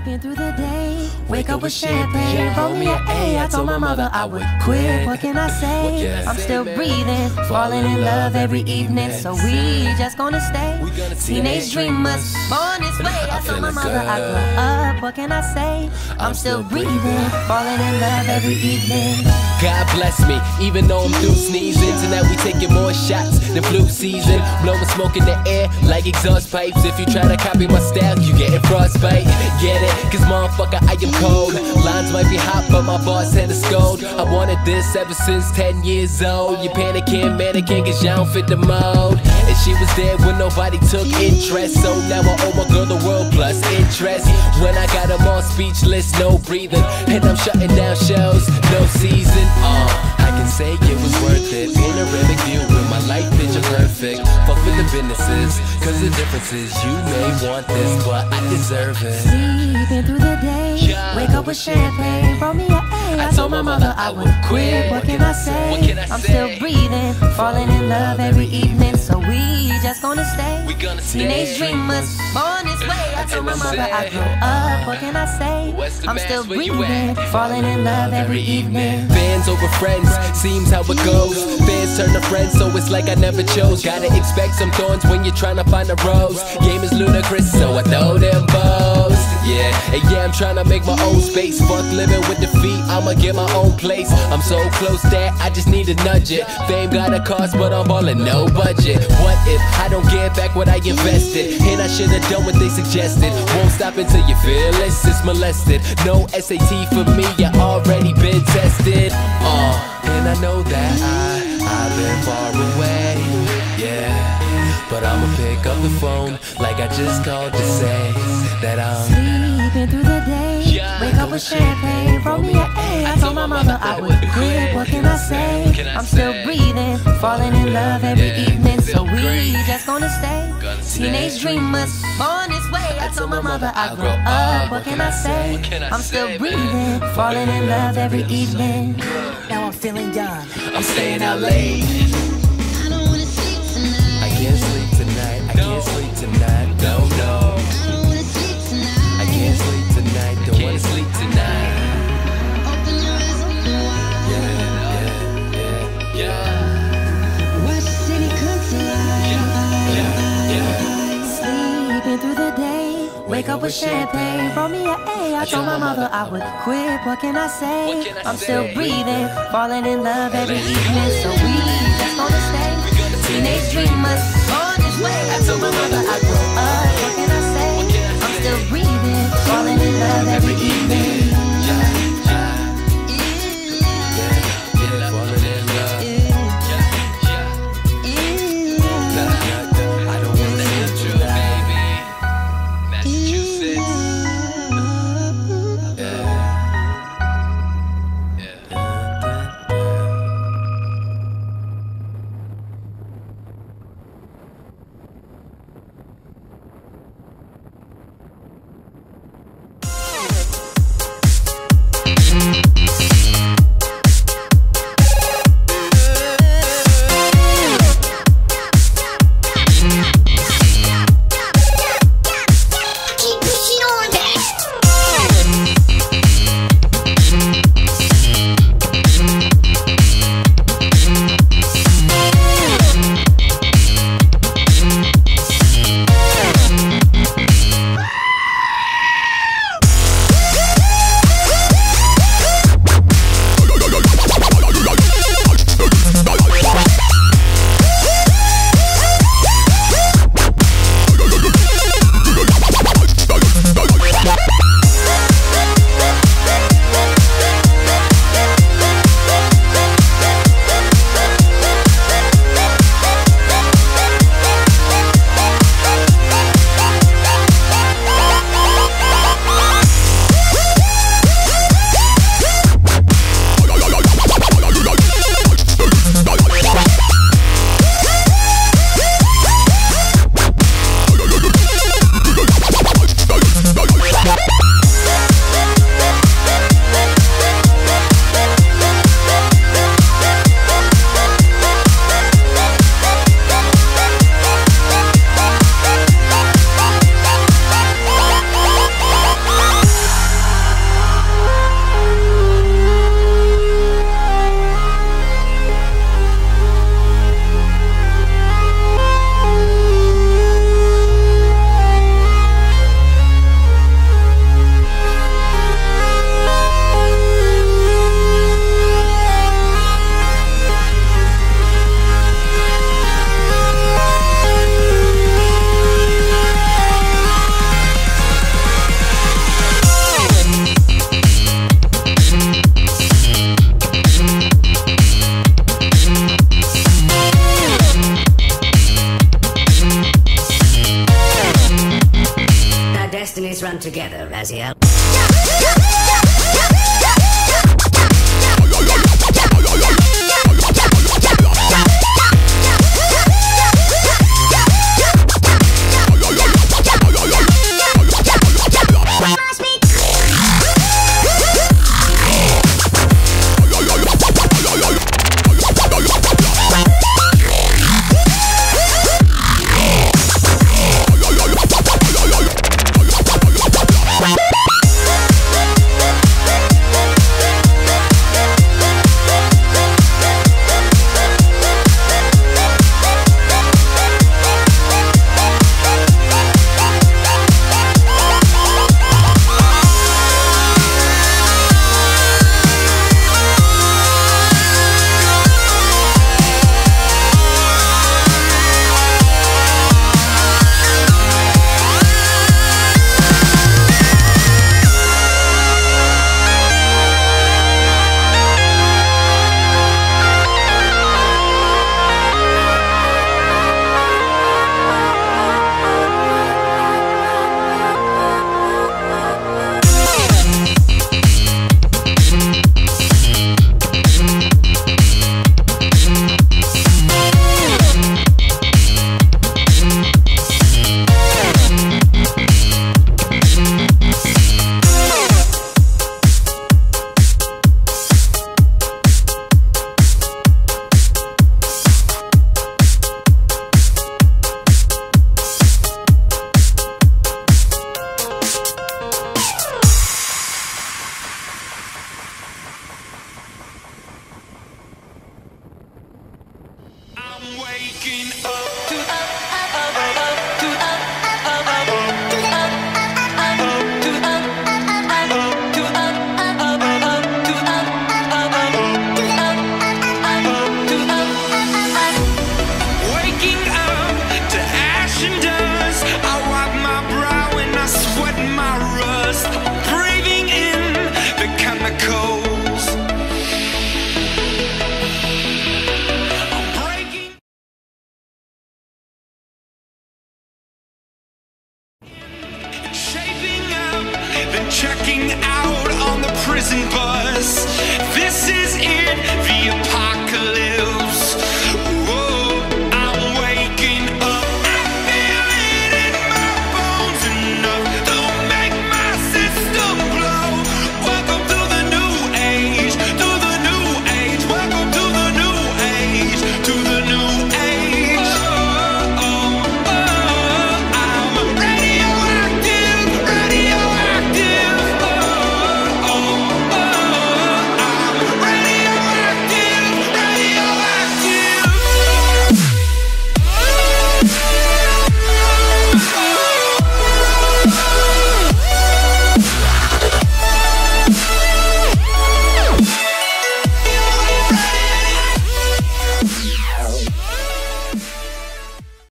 Sleeping through the day, wake up with champagne, roll me an A. I told my mother I would quit. What can I say? I'm still breathing, falling in love every evening. So we just gonna stay. Teenage dreamers, born this way. I told my mother I grow up. What can I say? I'm still breathing, falling in love every evening. God bless me, even though I'm through sneezing. Tonight we taking more shots than flu season. Blowing smoke in the air like exhaust pipes. If you try to copy my style, you getting frostbite. Get it? Cause motherfucker, I am cold. Lines might be hot, but my boss had a scold. I wanted this ever since 10 years old. You panicking, mannequin, cause y'all don't fit the mode. And she was there when nobody took interest. So now I owe my girl the world plus interest. When I got them all speechless, no breathing. And I'm shutting down shows, no season. Uh, I can say it was worth it. Panoramic view with my life picture perfect. Fuck businesses, cause the difference is you may want this, but I deserve it. Sleeping through the day, wake up with champagne, roll me a A. I told my mother I would quit. What can I say? Can I I'm still breathing, falling in love every evening. So we just gonna stay. We gonna stay. Teenage dreamers, born this way. I told my mother I grow up. What can I say? I'm still breathing, falling in love every evening. Fans over friends, seems how it goes. Fans turn to friends, so it's like I never chose. Gotta expect some thorns when you're trying to find a rose. Game is ludicrous, so I throw them bows. Yeah, and yeah, I'm trying to make my own space. Fuck living with defeat, I'ma get my own place. I'm so close that I just need to nudge it. Fame got a cost, but I'm ballin' no budget. What if I don't get back what I invested? And I should've done what they suggested. Won't stop until you feel it's it's molested. No SAT for me, you already been tested. Uh, and I know that I, I've been far away. Yeah, but I'ma pick up the phone like I just called to say that I'm. Sleeping through the day, Yeah. wake up with champagne, roll me a A. I told my mother I would quit. What can I say? Can I I'm still say? breathing, falling in love every Yeah, evening. So we great. just gonna stay. Gonna stay. Teenage dreamers, born this way. I told my mother I grow up. What can I say? Can I I'm still say, breathing, falling in love every evening. Now I'm feeling young. I'm staying out late. I don't wanna sleep tonight. I can't sleep day, wake up with champagne, roll me a A. I told my mother I would quit. What can I say? I'm still breathing, falling in love every evening. So these run together, Raziel. Is it.